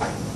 Bye.